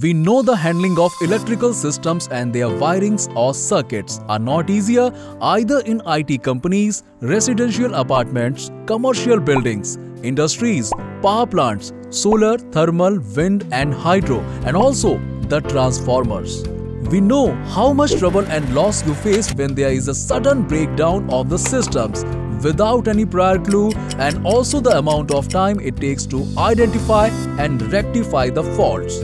We know the handling of electrical systems and their wirings or circuits are not easier either in IT companies, residential apartments, commercial buildings, industries, power plants, solar, thermal, wind and hydro and also the transformers. We know how much trouble and loss you face when there is a sudden breakdown of the systems without any prior clue and also the amount of time it takes to identify and rectify the faults.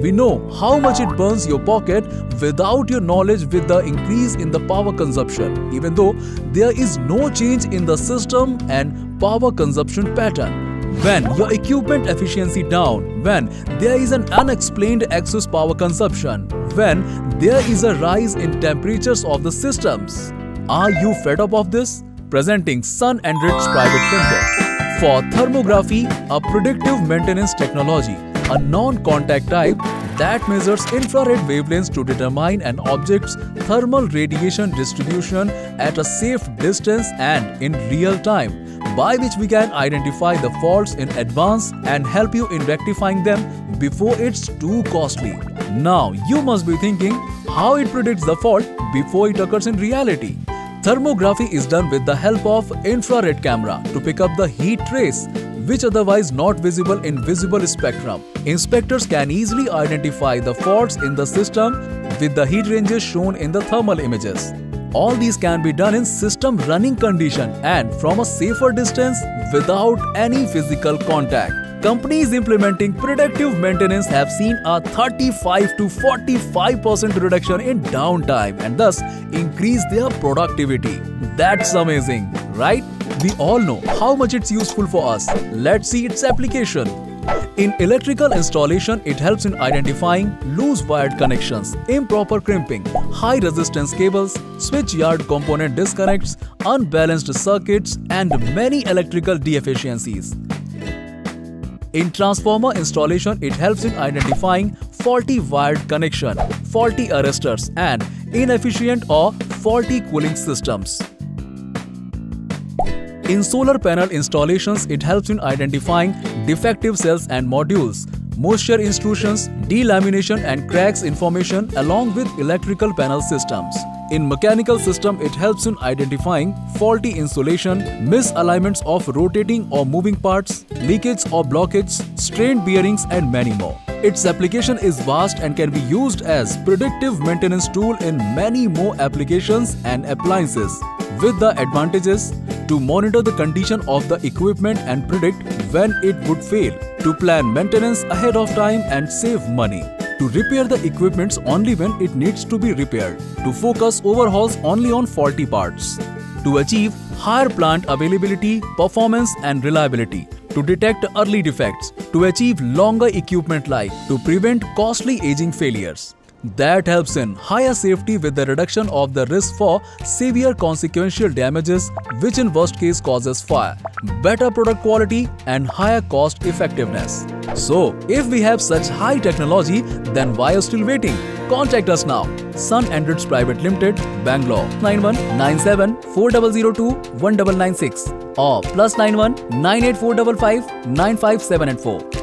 We know how much it burns your pocket without your knowledge with the increase in the power consumption, even though there is no change in the system and power consumption pattern. When your equipment efficiency down, when there is an unexplained excess power consumption, when there is a rise in temperatures of the systems. Are you fed up of this? Presenting Sunendritz Private Limited. For thermography, a predictive maintenance technology a non-contact type that measures infrared wavelengths to determine an object's thermal radiation distribution at a safe distance and in real time, by which we can identify the faults in advance and help you in rectifying them before it's too costly. Now, you must be thinking how it predicts the fault before it occurs in reality. Thermography is done with the help of infrared camera to pick up the heat trace which otherwise not visible in visible spectrum. Inspectors can easily identify the faults in the system with the heat ranges shown in the thermal images. All these can be done in system running condition and from a safer distance without any physical contact. Companies implementing predictive maintenance have seen a 35 to 45% reduction in downtime and thus increase their productivity. That's amazing, right? We all know how much it's useful for us. Let's see its application. In electrical installation, it helps in identifying loose wired connections, improper crimping, high resistance cables, switch yard component disconnects, unbalanced circuits, and many electrical deficiencies. In transformer installation, it helps in identifying faulty wired connection, faulty arresters, and inefficient or faulty cooling systems. In solar panel installations, it helps in identifying defective cells and modules, moisture intrusions, delamination and cracks information along with electrical panel systems. In mechanical system, it helps in identifying faulty insulation, misalignments of rotating or moving parts, leakage or blockage, strained bearings and many more. Its application is vast and can be used as predictive maintenance tool in many more applications and appliances with the advantages to monitor the condition of the equipment and predict when it would fail, to plan maintenance ahead of time and save money, to repair the equipments only when it needs to be repaired, to focus overhauls only on faulty parts, to achieve higher plant availability, performance and reliability, to detect early defects, to achieve longer equipment life, to prevent costly aging failures. That helps in higher safety with the reduction of the risk for severe consequential damages which in worst case causes fire, better product quality and higher cost effectiveness. So, if we have such high technology, then why are you still waiting? Contact us now. Sunendritz Private Limited, Bangalore 9197 4002 1996 or plus 91 98455 95784.